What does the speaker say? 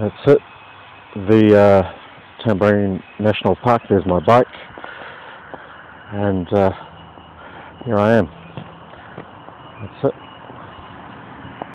That's it. The uh, Tamborine National Park, there's my bike. And uh, here I am. That's it.